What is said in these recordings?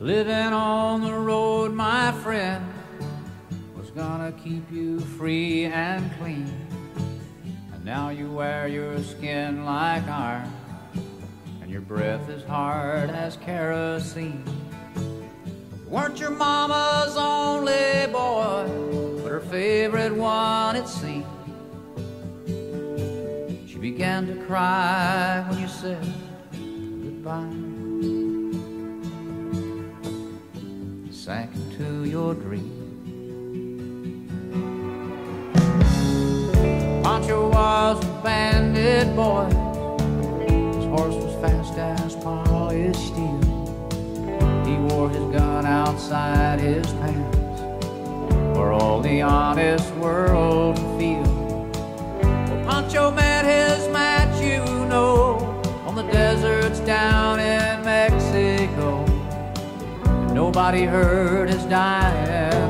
Living on the road, my friend, was gonna keep you free and clean. And now you wear your skin like iron, and your breath is hard as kerosene. Weren't your mama's only boy, but her favorite one, it seemed. She began to cry when you said goodbye. Your dream. Pancho was a bandit boy. His horse was fast as polished steel. He wore his gun outside his pants for all the honest world to feel. Well, Pancho met Nobody heard his dying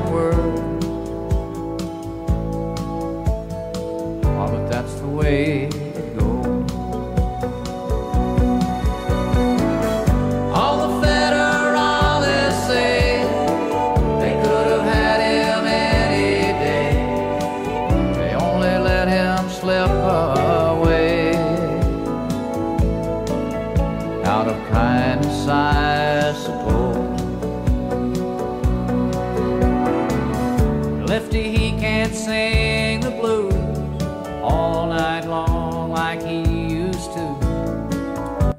Lefty, he can't sing the blues all night long like he used to.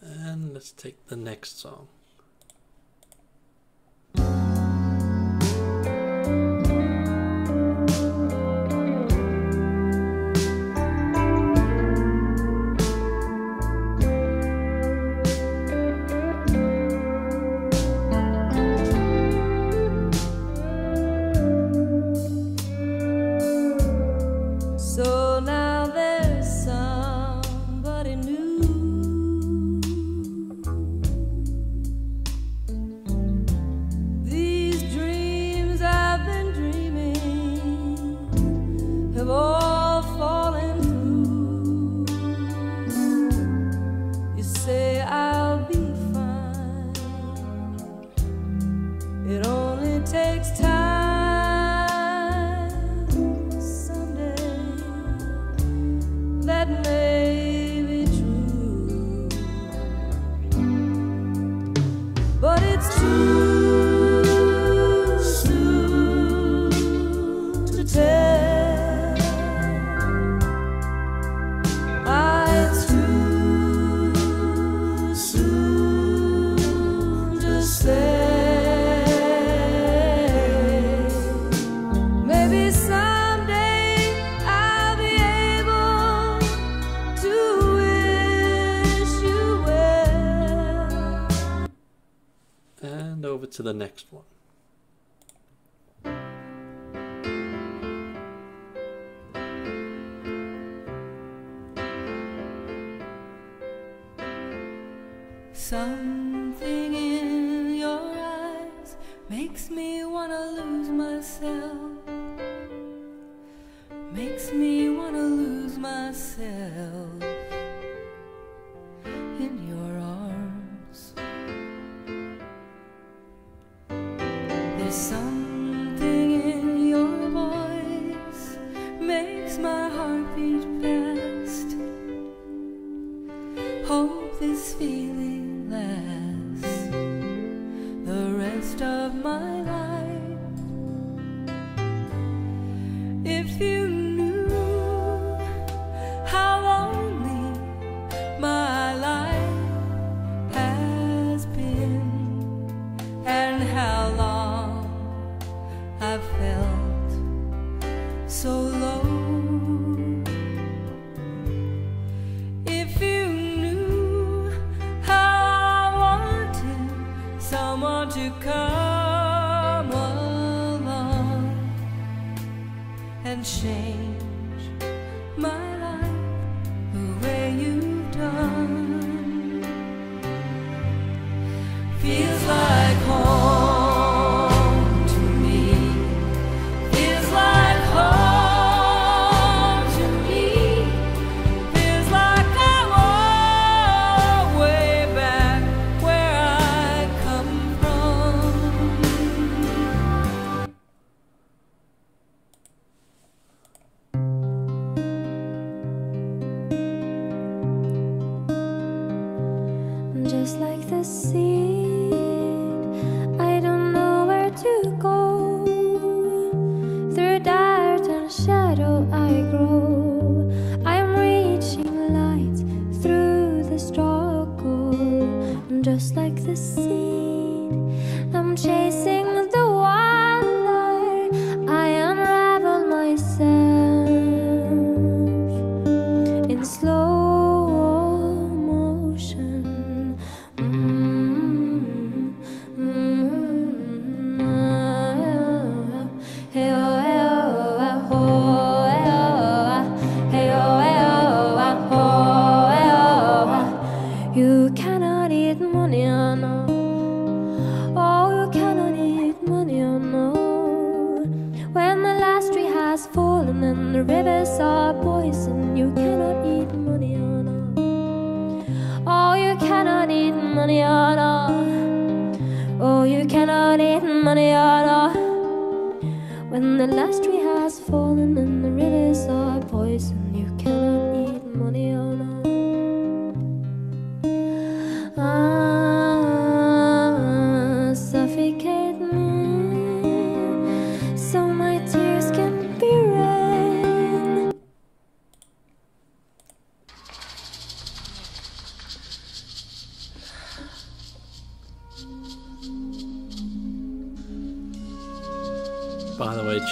And let's take the next song. To the next one. Something in your eyes makes me wanna lose myself. Makes me wanna lose myself my heart beat fast. Hope this feeling cannot eat manana. Oh, you cannot eat manana. When the last tree has fallen and the rivers are poison, you cannot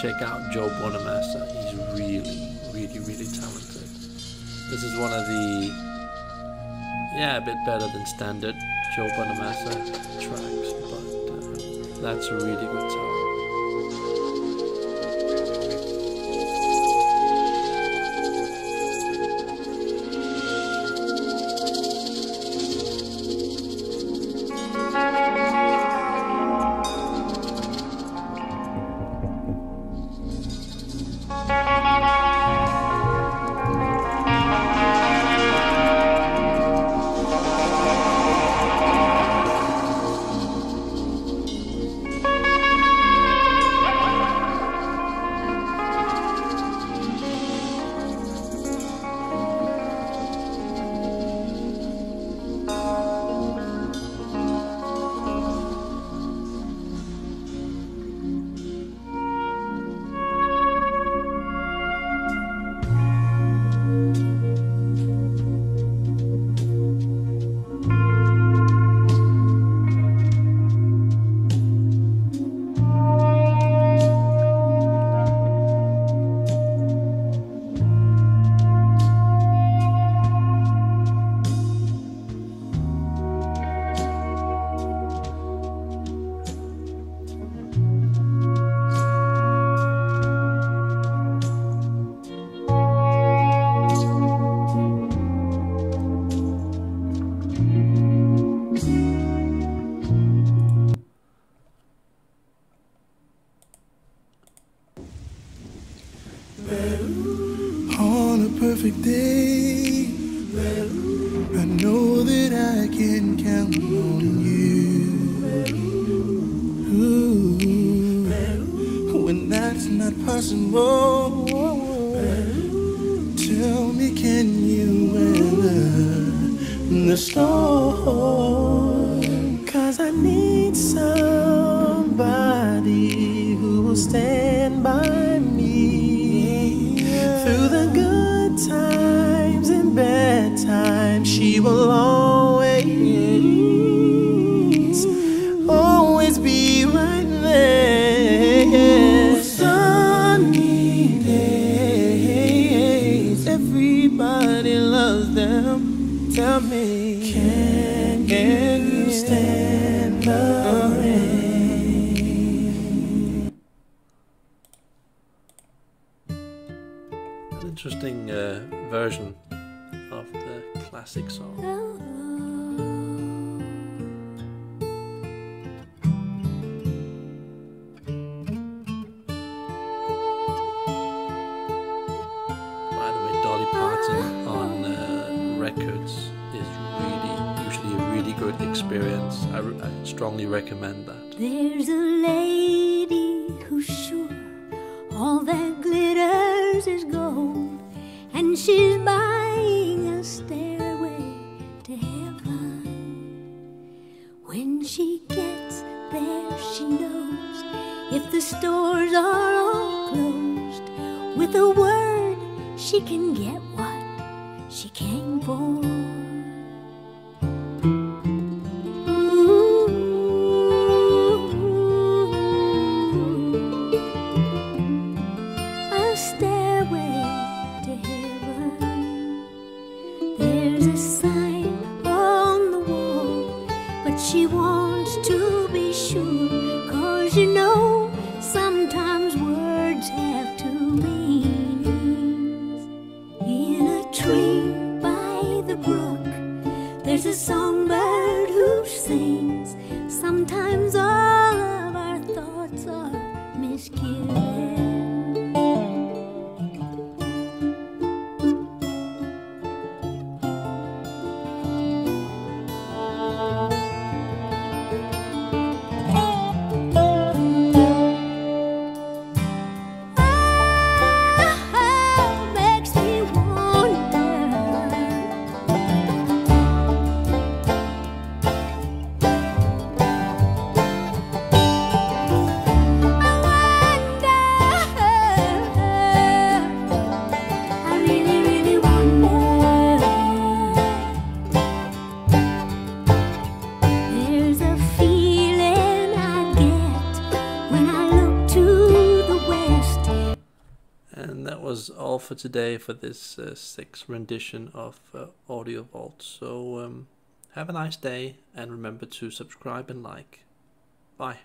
check out Joe Bonamassa. He's really, really, really talented. This is one of the, yeah, a bit better than standard Joe Bonamassa tracks, but uh, that's a really good song. On a perfect day. I know that I can count on you. Ooh, when that's not possible, tell me, can you weather the storm? Cause I need somebody who will stand times. I, I strongly recommend that. There's a lady who's sure all that glitters is gold, and she's buying a stairway to heaven. When she gets there, she knows if the stores are all closed, with a word, she can get what she came for. For today for this uh, sixth rendition of uh, Audio Vault. So um, have a nice day and remember to subscribe and like. Bye.